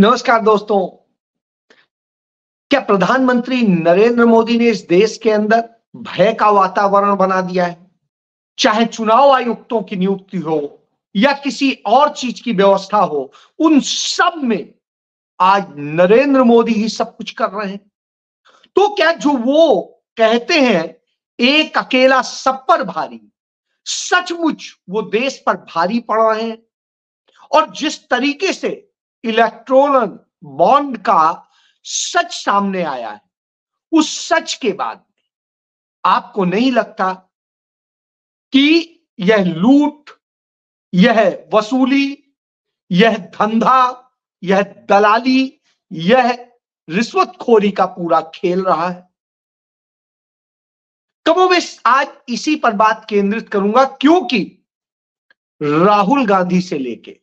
नमस्कार दोस्तों। क्या प्रधानमंत्री नरेंद्र मोदी ने इस देश के अंदर भय का वातावरण बना दिया है? चाहे चुनाव आयुक्तों की नियुक्ति हो या किसी और चीज़ की व्यवस्था हो, उन सब में आज नरेंद्र मोदी ही सब कुछ कर रहे हैं। तो क्या जो वो कहते हैं, एक अकेला सब पर भारी, सचमुच वो देश पर भारी पड़ रहे हैं? और जिस तरीके से इलेक्ट्रोनल बॉन्ड का सच सामने आया है। उस सच के बाद आपको नहीं लगता कि यह लूट, यह वसूली, यह धंधा, यह दलाली, यह रिश्वतखोरी का पूरा खेल रहा है? कमोवेश आज इसी पर बात केंद्रित करूँगा, क्योंकि राहुल गांधी से लेके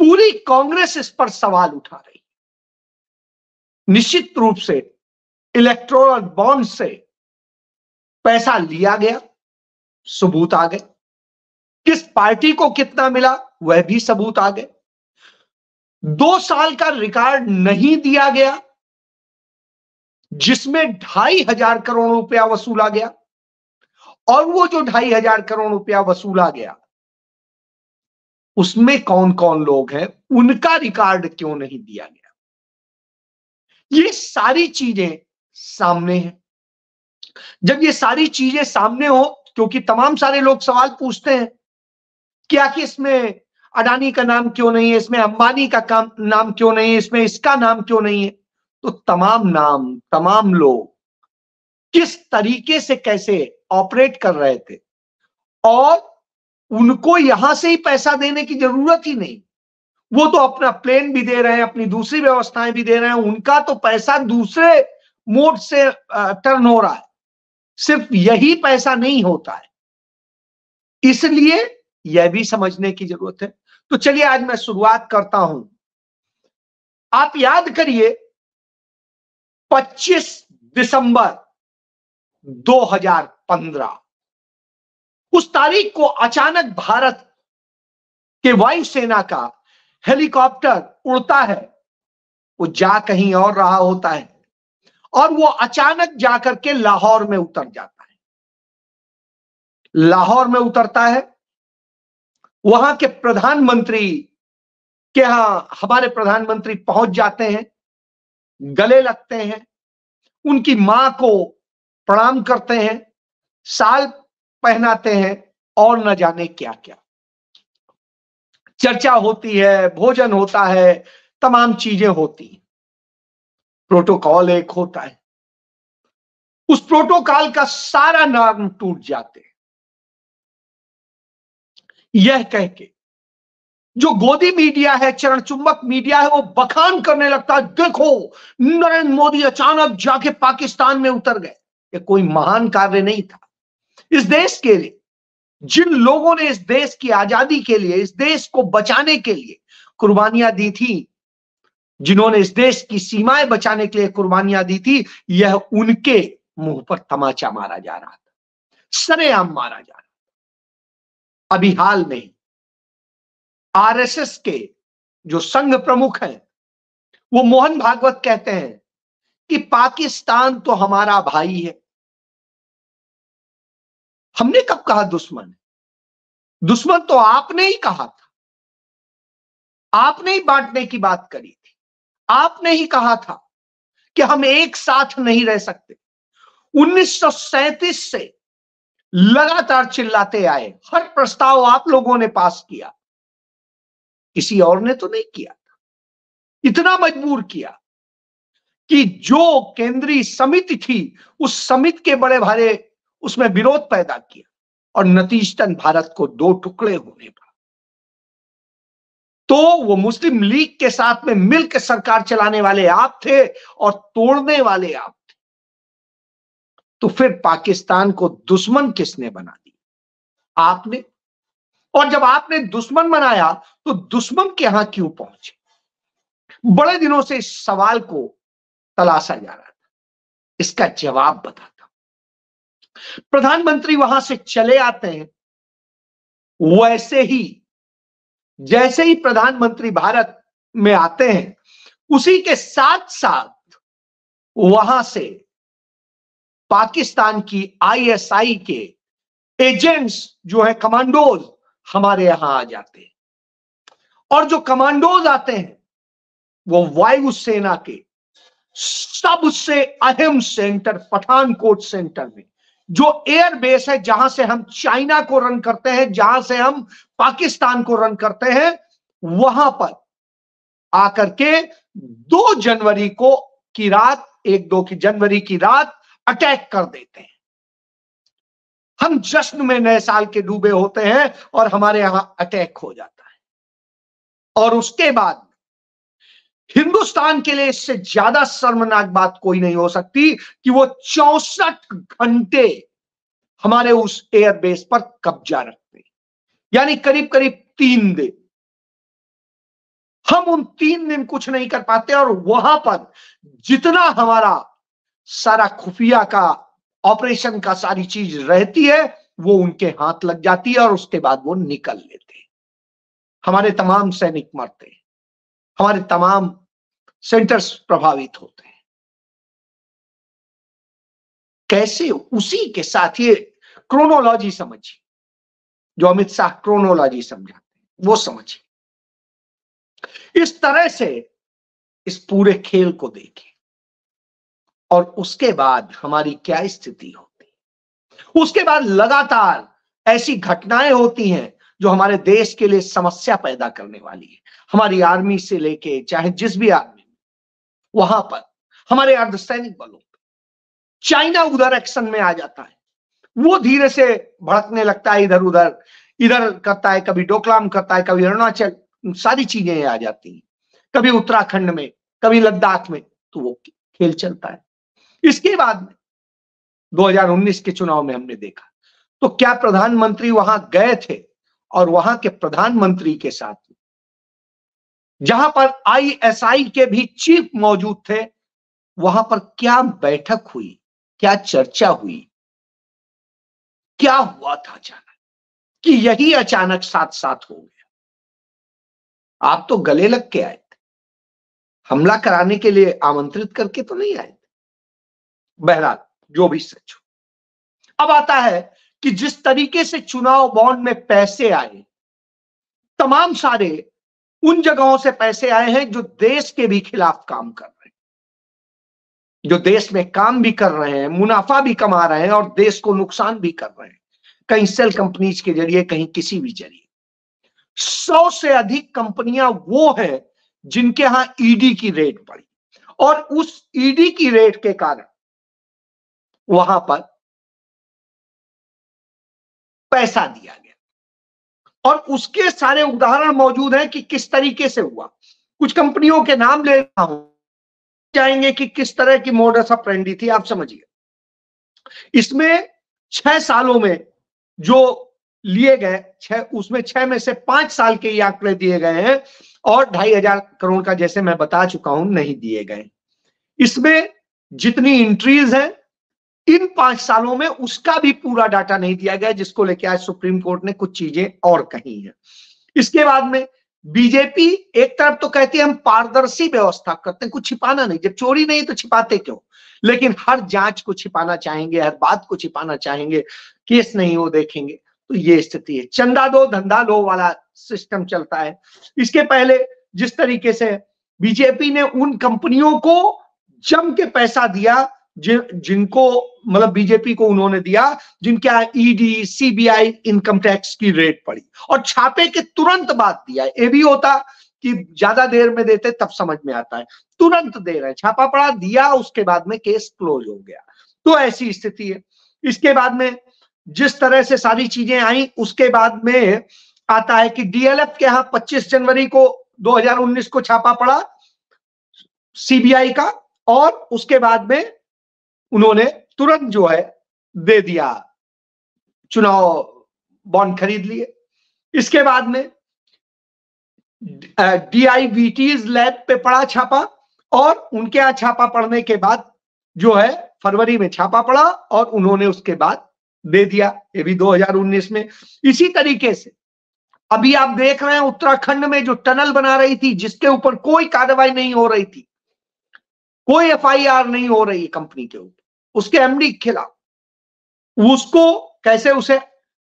पूरी कांग्रेस इस पर सवाल उठा रही निश्चित रूप से इलेक्ट्रोल बॉन्ड से पैसा लिया गया, सबूत आ गए। किस पार्टी को कितना मिला, वह भी सबूत आ गए। दो साल का रिकॉर्ड नहीं दिया गया, जिसमें ढाई हज़ार करोड़ रुपया वसूला गया। और वो जो ढाई हज़ार करोड़ रुपया वसूला गया उसमें कौन कौन लोग हैं? उनका रिकॉर्ड क्यों नहीं दिया गया? ये सारी चीज़ें सामने हैं। जब ये सारी चीज़ें सामने हो, क्योंकि तमाम सारे लोग सवाल पूछते हैं, क्या कि इसमें अडानी का नाम क्यों नहीं है? इसमें अंबानी का काम, नाम क्यों नहीं है? इसमें इसका नाम क्यों नहीं है? तो तमाम नाम, तमाम लोग किस तरीके से कैसे ऑपरेट कर रहे थे? और उनको यहाँ से ही पैसा देने की ज़रूरत ही नहीं। वो तो अपना प्लेन भी दे रहे हैं, अपनी दूसरी व्यवस्थाएँ भी दे रहे हैं, उनका तो पैसा दूसरे मोड से टर्न हो रहा है। सिर्फ़ यही पैसा नहीं होता है। इसलिए यह भी समझने की ज़रूरत है। तो चलिए आज मैं शुरुआत करता हूँ। आप याद करिए 25 दिसंबर 2015 उस तारीख को अचानक भारत के वायुसेना का हेलीकॉप्टर उड़ता है, वो जा कहीं और रहा होता है और वो अचानक जाकर के लाहौर में उतर जाता है। लाहौर में उतरता है, वहाँ के प्रधानमंत्री के यहाँ हमारे प्रधानमंत्री पहुँच जाते हैं, गले लगते हैं, उनकी माँ को प्रणाम करते हैं, साल पहनाते हैं और न जाने क्या क्या चर्चा होती है, भोजन होता है, तमाम चीज़ें होती प्रोटोकॉल एक होता है। उस प्रोटोकॉल का सारा नाम टूट जाते यह कह के, जो गोदी मीडिया है चरण चुंबक मीडिया है, वो बखान करने लगता है, देखो, नरेंद्र मोदी अचानक जाके पाकिस्तान में उतर गए। ये कोई महान कार्य नहीं था। इस देश के लिए, जिन लोगों ने इस देश की आज़ादी के लिए, इस देश को बचाने के लिए कुर्बानियाँ दी थी, जिन्होंने इस देश की सीमाएँ बचाने के लिए कुर्बानियाँ दी थी, यह उनके मुँह पर तमाचा मारा जा रहा था, सरेआम मारा जा रहा था। अभी हाल में आरएसएस के जो संघ प्रमुख हैं, वो मोहन भागवत कहते हैं कि पाकिस्तान तो हमारा भाई है। हमने कब कहा दुश्मन दुश्मन तो आपने ही कहा था। आपने ही बांटने की बात करी थी। आपने ही कहा था कि हम एक साथ नहीं रह सकते। 1937 से लगातार चिल्लाते आए। हर प्रस्ताव आप लोगों ने पास किया। किसी और ने तो नहीं किया था। इतना मजबूर किया कि जो केंद्रीय समिति थी, उस समिति के बड़े भारे उसमें विरोध पैदा किया और नतीजतन भारत को दो टुकड़े होने पड़ा। तो वो मुस्लिम लीग के साथ में मिलकर सरकार चलाने वाले आप थे और तोड़ने वाले आप थे। तो फिर पाकिस्तान को दुश्मन किसने बना दिया? आपने। और जब आपने दुश्मन बनाया तो दुश्मन के यहाँ क्यों पहुँचे? बड़े दिनों से इस सवाल को तलाशा जा रहा था। इसका जवाब बता प्रधानमंत्री वहाँ से चले आते हैं। वैसे ही, जैसे ही प्रधानमंत्री भारत में आते हैं, उसी के साथ साथ वहाँ से पाकिस्तान की आईएसआई के एजेंट्स जो है, कमांडोज हमारे यहाँ आ जाते हैं। और जो कमांडोज आते हैं, वो वायुसेना के सबसे अहम सेंटर, पठानकोट सेंटर में। जो एयर बेस है, जहाँ से हम चाइना को रन करते हैं, जहाँ से हम पाकिस्तान को रन करते हैं, वहाँ पर आकर के दो जनवरी को की रात, एक दो की जनवरी की रात अटैक कर देते हैं। हम जश्न में नए साल के डूबे होते हैं और हमारे यहाँ अटैक हो जाता है। और उसके बाद हिंदुस्तान के लिए इससे ज़्यादा शर्मनाक बात कोई नहीं हो सकती कि वो चौसठ घंटे हमारे उस एयरबेस पर कब्जा रखते यानी करीब करीब तीन दिन। हम उन तीन दिन कुछ नहीं कर पाते और वहाँ पर जितना हमारा सारा खुफिया का ऑपरेशन का सारी चीज़ रहती है, वो उनके हाथ लग जाती है और उसके बाद वो निकल लेते हमारे तमाम सैनिक मरते हमारे तमाम सेंटर्स प्रभावित होते हैं। कैसे उसी के साथ ये क्रोनोलॉजी समझिए, जो अमित शाह क्रोनोलॉजी समझाते हैं, वो समझिए। इस तरह से इस पूरे खेल को देखें और उसके बाद हमारी क्या स्थिति होती है? उसके बाद लगातार ऐसी घटनाएँ होती हैं जो हमारे देश के लिए समस्या पैदा करने वाली है। हमारी आर्मी से लेके चाहे जिस भी आर्मी वहाँ पर, हमारे अर्धसैनिक बलों पर चाइना उधर एक्शन में आ जाता है। वो धीरे से भड़कने लगता है इधर उधर इधर करता है, कभी डोकलाम करता है, कभी अरुणाचल सारी चीज़ें आ जाती हैं। कभी उत्तराखंड में, कभी लद्दाख में तो वो खेल चलता है। इसके बाद में 2019 के चुनाव में हमने देखा तो क्या प्रधानमंत्री वहाँ गए थे? और वहाँ के प्रधानमंत्री के साथ जहाँ पर आईएसआई के भी चीफ मौजूद थे, वहाँ पर क्या बैठक हुई, क्या चर्चा हुई, क्या हुआ था अचानक? कि यही अचानक साथ साथ हो गया। आप तो गले लग के आए थे। हमला कराने के लिए आमंत्रित करके तो नहीं आए थे। बहरहाल, जो भी सच हो। अब आता है कि जिस तरीके से चुनाव बॉन्ड में पैसे आए, तमाम सारे उन जगहों से पैसे आए हैं जो देश के भी खिलाफ काम कर रहे हैं। जो देश में काम भी कर रहे हैं, मुनाफा भी कमा रहे हैं और देश को नुकसान भी कर रहे हैं। कहीं सेल कंपनीज़ के ज़रिए, कहीं किसी भी ज़रिए। सौ से अधिक कंपनियाँ वो हैं जिनके यहाँ ईडी e की रेट पड़ी और उस ईडी e की रेट के कारण वहाँ पर पैसा दिया गया। और उसके सारे उदाहरण मौजूद हैं कि किस तरीके से हुआ। कुछ कंपनियों के नाम ले रहा हूँ। जाएँगे कि किस तरह की मोडस ऑपरेंडी थी, आप समझिए। इसमें छह सालों में जो लिए गए, छह, उसमें छह में से पाँच साल के आंकड़े दिए गए हैं और ढाई हज़ार करोड़ का, जैसे मैं बता चुका हूँ, नहीं दिए गए। इसमें जितनी इंट्रीज हैं इन पाँच सालों में उसका भी पूरा डाटा नहीं दिया गया, जिसको लेके आज सुप्रीम कोर्ट ने कुछ चीज़ें और कही है। इसके बाद में बीजेपी एक तरफ़ तो कहती है, हम पारदर्शी व्यवस्था करते हैं, कुछ छिपाना नहीं, जब चोरी नहीं तो छिपाते क्यों? लेकिन हर जाँच को छिपाना चाहेंगे, हर बात को छिपाना चाहेंगे, केस नहीं वो देखेंगे। तो ये स्थिति है। चंदा दो, धंधा लो वाला सिस्टम चलता है। इसके पहले जिस तरीके से बीजेपी ने उन कंपनियों को जम के पैसा दिया जिन, जिनको मतलब बीजेपी को उन्होंने दिया, जिनके ईडी सीबीआई इनकम टैक्स की रेट पड़ी। और छापे के तुरंत बाद दिया ये भी होता कि ज़्यादा देर में देते, तब समझ में आता है। तुरंत दे रहे छापा पड़ा, दिया, उसके बाद में केस क्लोज हो गया। तो ऐसी स्थिति है। इसके बाद में जिस तरह से सारी चीज़ें आई, उसके बाद में आता है कि डीएलएफ के यहाँ 25 जनवरी को 2019 को छापा पड़ा सीबीआई का, और उसके बाद में उन्होंने तुरंत जो है दे दिया। चुनाव बॉन्ड खरीद लिए। इसके बाद में डीआईवीटीज लैब पे पड़ा छापा और उनके यहाँ छापा पड़ने के बाद जो है फरवरी में छापा पड़ा और उन्होंने उसके बाद दे दिया। ये भी 2019 में। इसी तरीके से, अभी आप देख रहे हैं उत्तराखंड में जो टनल बना रही थी, जिसके ऊपर कोई कार्रवाई नहीं हो रही थी। कोई एफआईआर नहीं हो रही कंपनी के ऊपर। उसके एमडी के खिलाफ। उसको कैसे उसे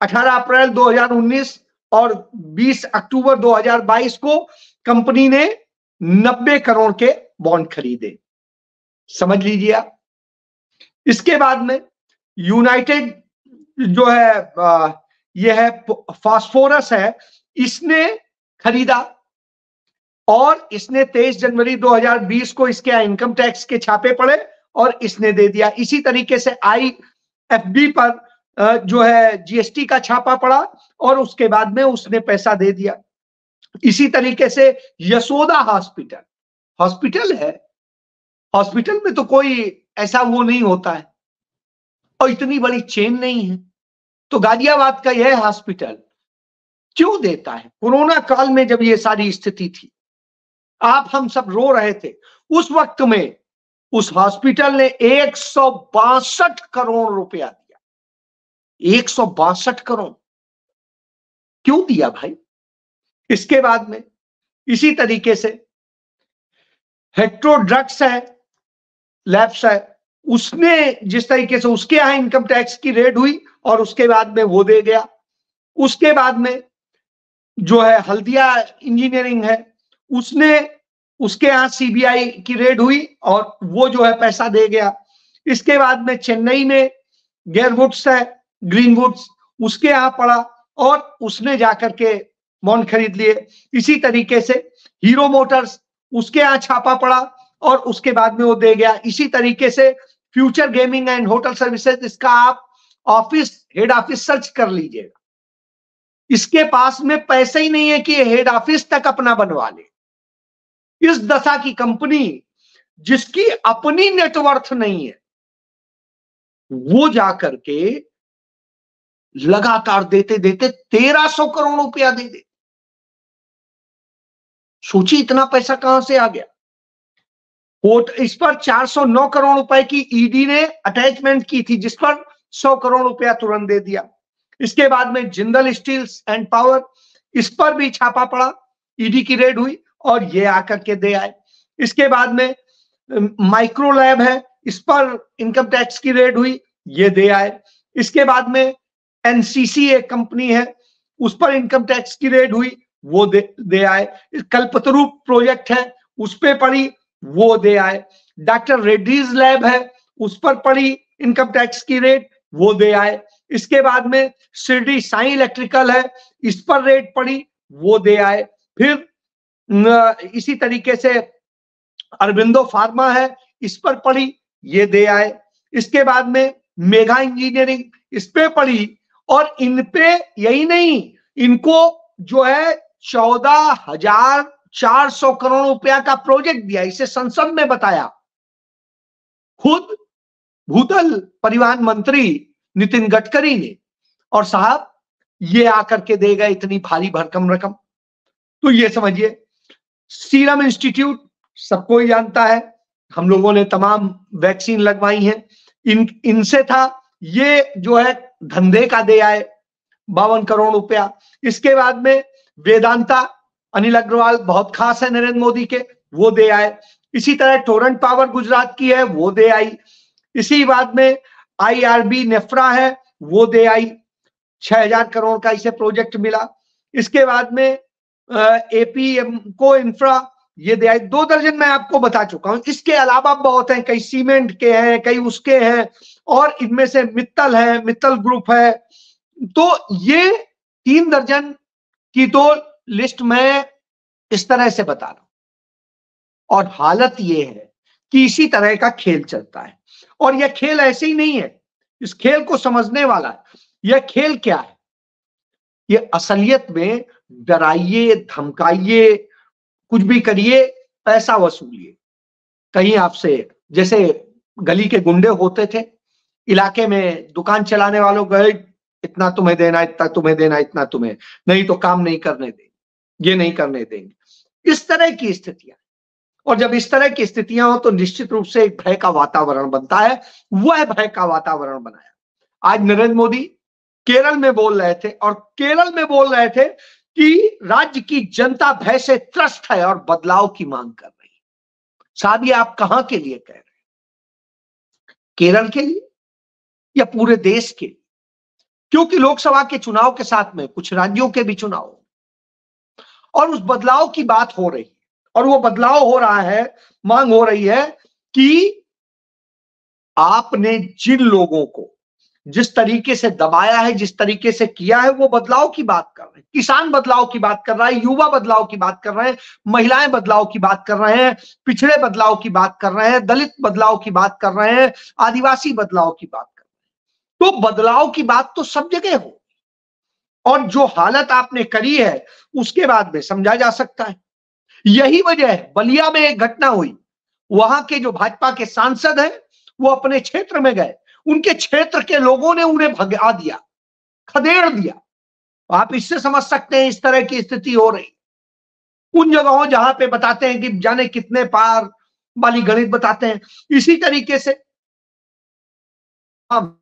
18 अप्रैल 2019 और 20 अक्टूबर 2022 को कंपनी ने 90 करोड़ के बॉन्ड खरीदे। समझ लीजिए आप। इसके बाद में यूनाइटेड जो है यह है फास्फोरस है, इसने खरीदा और इसने 23 जनवरी 2020 को इसके इनकम टैक्स के छापे पड़े और इसने दे दिया। इसी तरीके से आई एफ़ बी पर जो है जीएसटी का छापा पड़ा और उसके बाद में उसने पैसा दे दिया। इसी तरीके से यशोदा हॉस्पिटल हॉस्पिटल है। हॉस्पिटल में तो कोई ऐसा वो नहीं होता है और इतनी बड़ी चेन नहीं है। तो गाजियाबाद का यह हॉस्पिटल क्यों देता है? कोरोना काल में जब ये सारी स्थिति थी, आप, हम सब रो रहे थे। उस वक्त में उस हॉस्पिटल ने एक सौ बासठ करोड़ रुपया दिया। एक सौ बासठ करोड़। क्यों दिया भाई? इसके बाद में इसी तरीके से हेट्रो ड्रग्स है, लैब्स है, उसने जिस तरीके से उसके यहाँ इनकम टैक्स की रेड हुई और उसके बाद में वो दे गया। उसके बाद में जो है हल्दिया इंजीनियरिंग है, उसने उसके यहाँ सीबीआई की रेड हुई और वो जो है पैसा दे गया। इसके बाद में चेन्नई में गेयरवुड्स है ग्रीनवुड्स उसके यहाँ पड़ा और उसने जाकर के बॉन्ड खरीद लिए। इसी तरीके से हीरो मोटर्स उसके यहाँ छापा पड़ा और उसके बाद में वो दे गया। इसी तरीके से future gaming and hotel services इसका आप ऑफ़िस हेड ऑफ़िस सर्च कर लीजिएगा। इसके पास में पैसे ही नहीं है कि हेड ऑफ़िस तक अपना बनवा ले। इस दशा की कंपनी जिसकी अपनी नेटवर्थ नहीं है, वो जाकर के लगातार देते देते तेरह सौ करोड़ रुपया दे दे। सोची इतना पैसा कहाँ से आ गया? इस पर 409 करोड़ रुपए की ईडी ने अटैचमेंट की थी, जिस पर 100 करोड़ रुपया तुरंत दे दिया। इसके बाद में जिंदल स्टील्स एंड पावर इस पर भी छापा पड़ा ईडी की रेड हुई। और ये आकर के दे आए। इसके बाद में माइक्रो लैब है, इस पर इनकम टैक्स की रेड हुई, ये दे आए। इसके बाद में एनसीसी एक कंपनी है, उस पर इनकम टैक्स की रेड हुई, वो दे दे आए। कल्पतरू प्रोजेक्ट है, उस पर पड़ी, वो दे आए। डॉक्टर रेड्डीज लैब है, उस पर पड़ी इनकम टैक्स की रेट वो दे आए। इसके बाद में शिरडी साई इलेक्ट्रिकल है, इस पर रेट पड़ी, वो दे आए। फिर इसी तरीके से अरविंदो फार्मा है, इस पर पड़ी ये दे आए। इसके बाद में मेगा इंजीनियरिंग, इस पे पड़ी और इन पे यही नहीं, इनको जो है चौदह हज़ार चार सौ करोड़ रुपया का प्रोजेक्ट दिया, इसे संसद में बताया। खुद भूतल परिवहन मंत्री नितिन गडकरी ने, और साहब, ये आकर के देगा इतनी भारी भरकम रकम। तो ये समझिए सीरम इंस्टीट्यूट सबको ही जानता है। हम लोगों ने तमाम वैक्सीन लगवाई हैं। इन, इनसे था, ये जो है, धंधे का दे आए, बावन करोड़ रुपया। इसके बाद में वेदांता, अनिल अग्रवाल बहुत खास है नरेंद्र मोदी के, वो दे आए। इसी तरह टोरेंट पावर गुजरात की है, वो दे आई। इसी बाद में आईआरबी नेफ्रा है, वो दे आई। छह हज़ार करोड़ का इसे प्रोजेक्ट मिला। इसके बाद में एपीएम को इंफ्रा ये दिया दो दर्जन मैं आपको बता चुका हूँ। इसके अलावा बहुत हैं, कई सीमेंट के हैं, कई उसके हैं, और इनमें से मित्तल है, मित्तल ग्रुप है। तो ये तीन दर्जन की तो लिस्ट मैं इस तरह से बता रहा हूँ। और हालत ये है कि इसी तरह का खेल चलता है। और यह खेल ऐसे ही नहीं है, इस खेल को समझने वाला है। यह खेल क्या है? ये असलियत में डराइए, धमकाइए, कुछ भी करिए, पैसा वसूलिए। कहीं आपसे, जैसे गली के गुंडे होते थे, इलाके में दुकान चलाने वालों गए, इतना तुम्हें देना, इतना तुम्हें देना, इतना तुम्हें, नहीं तो काम नहीं करने देंगे, ये नहीं करने देंगे। इस तरह की स्थितियाँ। और जब इस तरह की स्थितियाँ हो तो निश्चित रूप से एक भय का वातावरण बनता है, वह भय का वातावरण बनाया। आज नरेंद्र मोदी केरल में बोल रहे थे, और केरल में बोल रहे थे कि राज्य की जनता भय से त्रस्त है और बदलाव की मांग कर रही साहब, ये आप कहाँ के लिए कह रहे हैं? केरल के लिए या पूरे देश के लिए? क्योंकि लोकसभा के चुनाव के साथ में कुछ राज्यों के भी चुनाव और उस बदलाव की बात हो रही है। और वो बदलाव हो रहा है, मांग हो रही है कि आपने जिन लोगों को जिस तरीके से दबाया है, जिस तरीके से किया है, वो बदलाव की बात कर रहे हैं। किसान बदलाव की बात कर रहा है, युवा बदलाव की बात कर रहे हैं, महिलाएँ बदलाव की बात कर रहे हैं, पिछड़े बदलाव की बात कर रहे हैं, दलित बदलाव की बात कर रहे हैं, आदिवासी बदलाव की बात कर रहे हैं। तो बदलाव की बात तो सब जगह हो। और जो हालत आपने करी है, उसके बाद में समझा जा सकता है। यही वजह है, बलिया में एक घटना हुई। वहाँ के जो भाजपा के सांसद हैं, वो अपने क्षेत्र में गए। उनके क्षेत्र के लोगों ने उन्हें भगा दिया, खदेड़ दिया। आप इससे समझ सकते हैं इस तरह की स्थिति हो रही। उन जगहों जहाँ पे बताते हैं कि जाने कितने पार वाली गणित बताते हैं, इसी तरीके से हम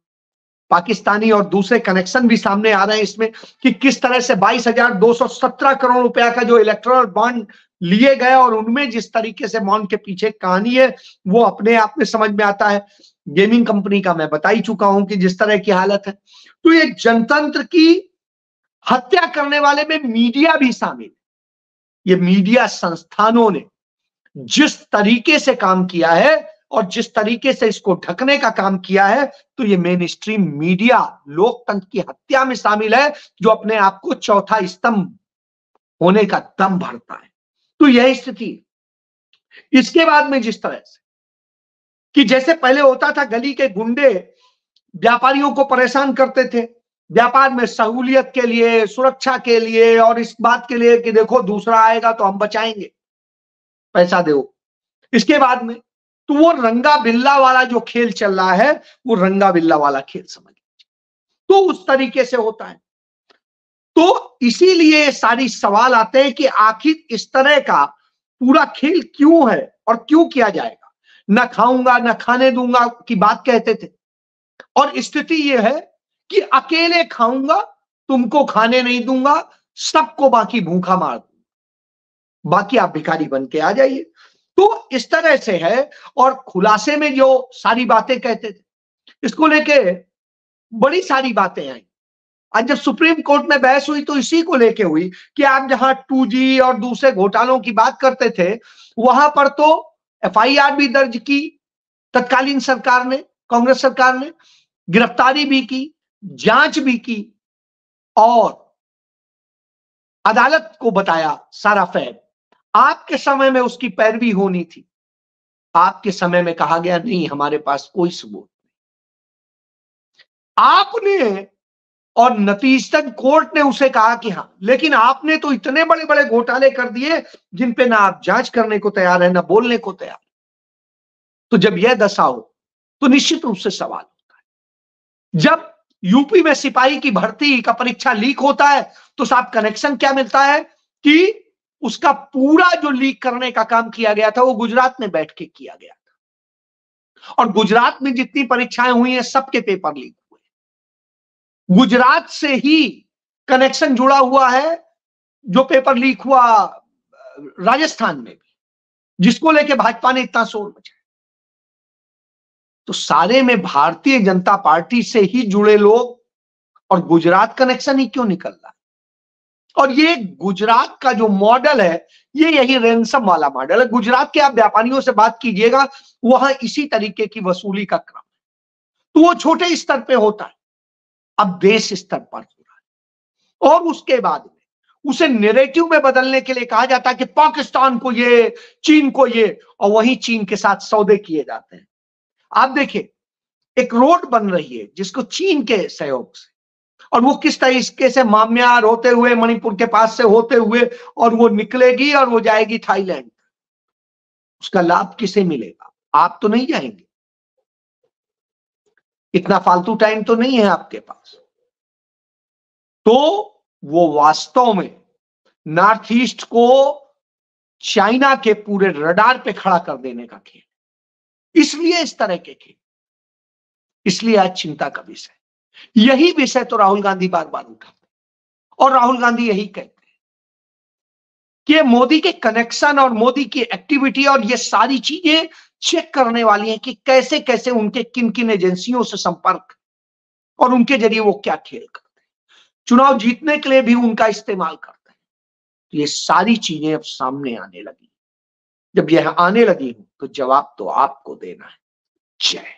पाकिस्तानी और दूसरे कनेक्शन भी सामने आ रहे हैं इसमें कि किस तरह से बाईस हज़ार दो सौ सत्रह करोड़ रुपया का जो इलेक्ट्रल बॉन्ड लिए गए और उनमें जिस तरीके से बॉन्ड के पीछे कहानी है, वो अपने आप में समझ में आता है। गेमिंग कंपनी का मैं बता ही चुका हूँ कि जिस तरह की हालत है। तो ये जनतंत्र की हत्या करने वाले में मीडिया भी शामिल है। ये मीडिया संस्थानों ने जिस तरीके से काम किया है और जिस तरीके से इसको ढकने का काम किया है तो ये मेन स्ट्रीम मीडिया, लोकतंत्र की हत्या में शामिल है, जो अपने आप को चौथा स्तंभ होने का दम भरता है। तो यह स्थिति इसके बाद में जिस तरह से कि जैसे पहले होता था गली के गुंडे व्यापारियों को परेशान करते थे, व्यापार में सहूलियत के लिए, सुरक्षा के लिए और इस बात के लिए कि देखो दूसरा आएगा तो हम बचाएँगे, पैसा दो। इसके बाद में तो वो रंगा बिल्ला वाला जो खेल चल रहा है, वो रंगा बिल्ला वाला खेल समझ तो उस तरीके से होता है। तो इसीलिए सारी सवाल आते हैं कि आखिर इस तरह का पूरा खेल क्यों है और क्यों किया जाएगा? न खाऊँगा, न खाने दूँगा की बात कहते थे। और स्थिति यह है कि अकेले खाऊँगा, तुमको खाने नहीं दूँगा, सबको बाकी भूखा मार दूँगा। बाकी आप भिखारी बन के आ जाइए। तो इस तरह से है और खुलासे में जो सारी बातें कहते थे, इसको लेके बड़ी सारी बातें आई। आज जब सुप्रीम कोर्ट में बहस हुई तो इसी को लेके हुई कि आप जहाँ टू और दूसरे घोटालों की बात करते थे, वहाँ पर तो एफआईआर भी दर्ज की, तत्कालीन सरकार ने, कांग्रेस सरकार ने, गिरफ्तारी भी की, जाँच भी की, और अदालत को बताया सारा फैब आपके समय में उसकी पैरवी होनी थी। आपके समय में कहा गया, नहीं, हमारे पास कोई सबूत नहीं। आपने और नतीजतन कोर्ट ने उसे कहा कि हाँ लेकिन आपने तो इतने बड़े बड़े घोटाले कर दिए जिन पे ना आप जाँच करने को तैयार है, ना बोलने को तैयार तो जब यह दशा हो तो निश्चित रूप से सवाल होता है। जब यूपी में सिपाही की भर्ती का परीक्षा लीक होता है तो साहब कनेक्शन क्या मिलता है कि उसका पूरा जो लीक करने का काम किया गया था, वो गुजरात में बैठ के किया गया था। और गुजरात में जितनी परीक्षाएँ हुई हैं, सबके पेपर लीक गुजरात से ही कनेक्शन जुड़ा हुआ है, जो पेपर लीक हुआ, राजस्थान में भी, जिसको लेके भाजपा ने इतना शोर मचाया। तो सारे में भारतीय जनता पार्टी से ही जुड़े लोग और गुजरात कनेक्शन ही क्यों निकल रहा और ये गुजरात का जो मॉडल है, ये यही रेंसम वाला मॉडल है। गुजरात के आप व्यापारियों से बात कीजिएगा, वहाँ इसी तरीके की वसूली का क्रम तो वो छोटे स्तर पे होता है। अब देश स्तर पर हो रहा है। और उसके बाद में, उसे नेरेटिव में बदलने के लिए कहा जाता है कि पाकिस्तान को ये, चीन को ये, और वही चीन के साथ सौदे किए जाते हैं। आप देखिए, एक रोड बन रही है जिसको चीन के सहयोग से, और वो किस तरीके से माम्यार होते हुए, मणिपुर के पास से होते हुए, और वो निकलेगी और वो जाएगी थाईलैंड। उसका लाभ किसे मिलेगा? आप तो नहीं जाएँगे। इतना फालतू टाइम तो नहीं है आपके पास। तो वो वास्तव में नॉर्थ ईस्ट को चाइना के पूरे रडार पे खड़ा कर देने का खेल इसलिए इस तरह के खेल। इसलिए आज चिंता का विषय यही विषय तो राहुल गांधी बार बार उठाते और राहुल गांधी यही कहते हैं कि मोदी के कनेक्शन और मोदी की एक्टिविटी और ये सारी चीज़ें चेक करने वाली है कि कैसे कैसे उनके किन किन एजेंसियों से संपर्क और उनके ज़रिए वो क्या खेल करते हैं। चुनाव जीतने के लिए भी उनका इस्तेमाल करते हैं। तो ये सारी चीज़ें अब सामने आने लगी। जब यह आने लगी तो जवाब तो आपको देना है। जय।